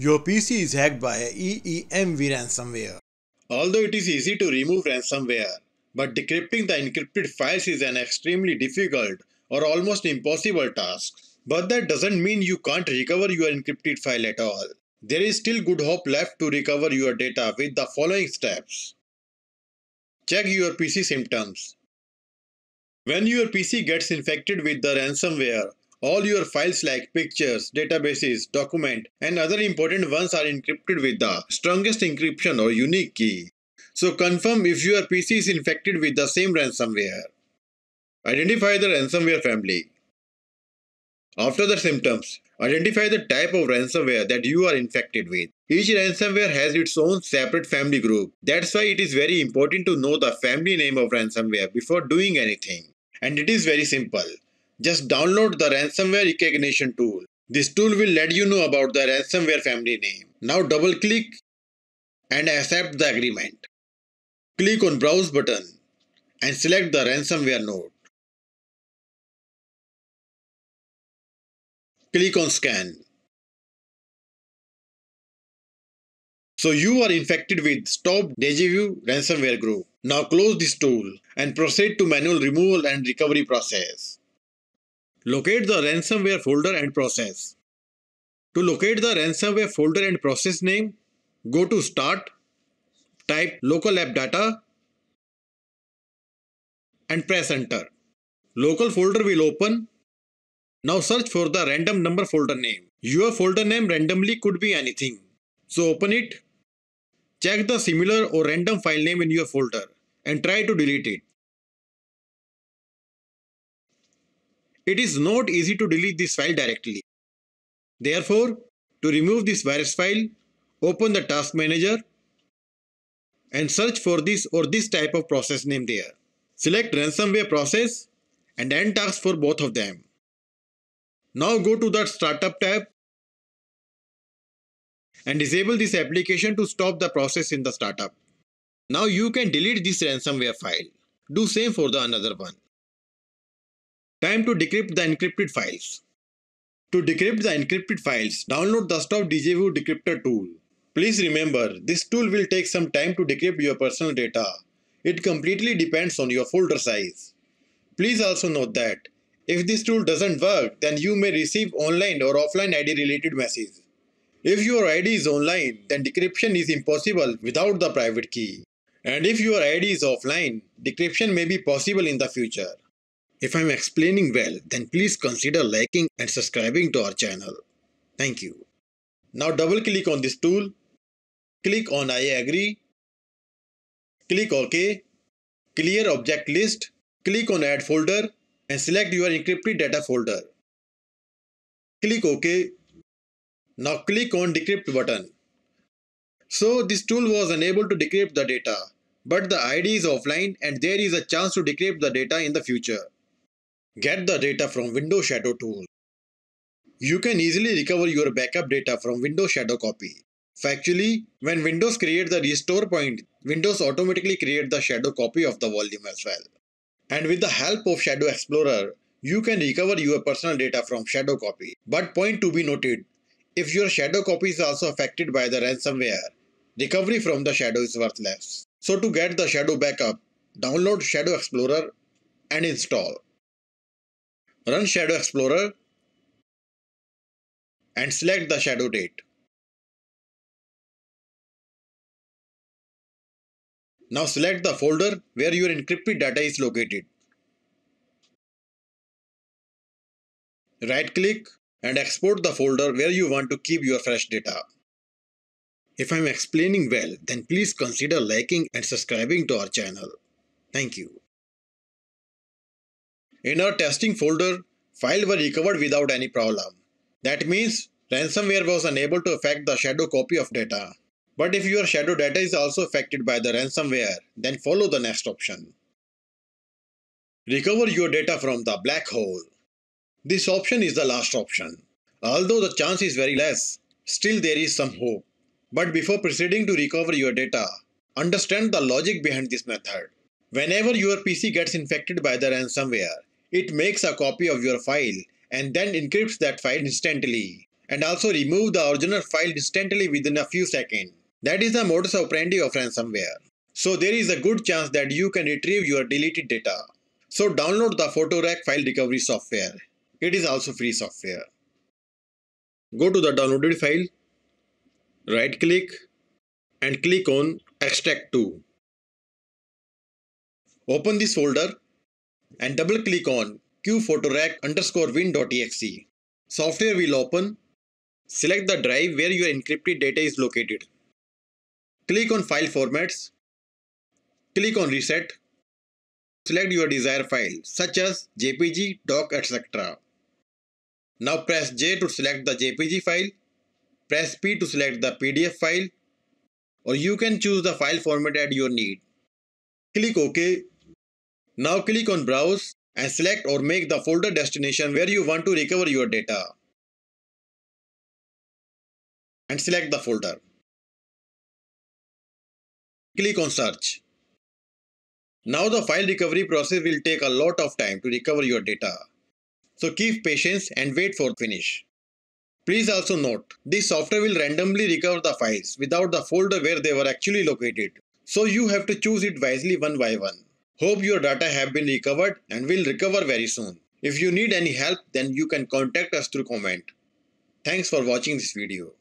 Your PC is hacked by EEMV ransomware. Although it is easy to remove ransomware, but decrypting the encrypted files is an extremely difficult or almost impossible task. But that doesn't mean you can't recover your encrypted file at all. There is still good hope left to recover your data with the following steps. Check your PC symptoms. When your PC gets infected with the ransomware, all your files like pictures, databases, document and other important ones are encrypted with the strongest encryption or unique key. So confirm if your PC is infected with the same ransomware. Identify the ransomware family. After the symptoms, identify the type of ransomware that you are infected with. Each ransomware has its own separate family group. That's why it is very important to know the family name of ransomware before doing anything. And it is very simple. Just download the ransomware recognition tool. This tool will let you know about the ransomware family name. Now double click and accept the agreement. Click on browse button and select the ransomware node. Click on scan. So you are infected with Stop Deja-Vu ransomware group. Now close this tool and proceed to manual removal and recovery process. Locate the ransomware folder and process. To locate the ransomware folder and process name, go to Start, type local app data and press enter. Local folder will open. Now search for the random number folder name. Your folder name randomly could be anything. So open it. Check the similar or random file name in your folder and try to delete it. It is not easy to delete this file directly. Therefore, to remove this virus file, open the task manager and search for this or this type of process name there. Select ransomware process and end task for both of them. Now go to the startup tab and disable this application to stop the process in the startup. Now you can delete this ransomware file. Do same for the another one. Time to decrypt the encrypted files. To decrypt the encrypted files, download the Stop Deja-Vu Decryptor tool. Please remember, this tool will take some time to decrypt your personal data. It completely depends on your folder size. Please also note that if this tool doesn't work, then you may receive online or offline ID related message. If your ID is online, then decryption is impossible without the private key. And if your ID is offline, decryption may be possible in the future. If I'm explaining well, then please consider liking and subscribing to our channel. Thank you. Now double click on this tool. Click on I agree. Click OK. Clear object list. Click on add folder and select your encrypted data folder. Click OK. Now click on decrypt button. So this tool was unable to decrypt the data, but the ID is offline and there is a chance to decrypt the data in the future. Get the data from Windows Shadow tool. You can easily recover your backup data from Windows Shadow copy. Factually, when Windows creates the restore point, Windows automatically creates the shadow copy of the volume as well. And with the help of Shadow Explorer, you can recover your personal data from shadow copy. But point to be noted, if your shadow copy is also affected by the ransomware, recovery from the shadow is worthless. So to get the shadow backup, download Shadow Explorer and install. Run Shadow Explorer and select the shadow date. Now select the folder where your encrypted data is located. Right click and export the folder where you want to keep your fresh data. If I'm explaining well, then please consider liking and subscribing to our channel. Thank you. In our testing folder, files were recovered without any problem. That means ransomware was unable to affect the shadow copy of data. But if your shadow data is also affected by the ransomware, then follow the next option. Recover your data from the black hole. This option is the last option. Although the chance is very less, still there is some hope. But before proceeding to recover your data, understand the logic behind this method. Whenever your PC gets infected by the ransomware, it makes a copy of your file and then encrypts that file instantly. and also remove the original file instantly within a few seconds. That is the modus operandi of ransomware. So there is a good chance that you can retrieve your deleted data. So download the PhotoRec file recovery software. It is also free software. Go to the downloaded file, right click and click on extract to. Open this folder and double click on qphotorec underscore win.exe. Software will open. Select the drive where your encrypted data is located. Click on file formats. Click on reset. Select your desired file such as JPG, doc, etc. Now press J to select the JPG file. Press P to select the PDF file or you can choose the file format at your need. Click OK now click on browse and select or make the folder destination where you want to recover your data. And select the folder. Click on search. Now the file recovery process will take a lot of time to recover your data. So keep patience and wait for finish. Please also note, this software will randomly recover the files without the folder where they were actually located. So you have to choose it wisely one by one. Hope your data have been recovered and will recover very soon. If you need any help then you can contact us through comment. Thanks for watching this video.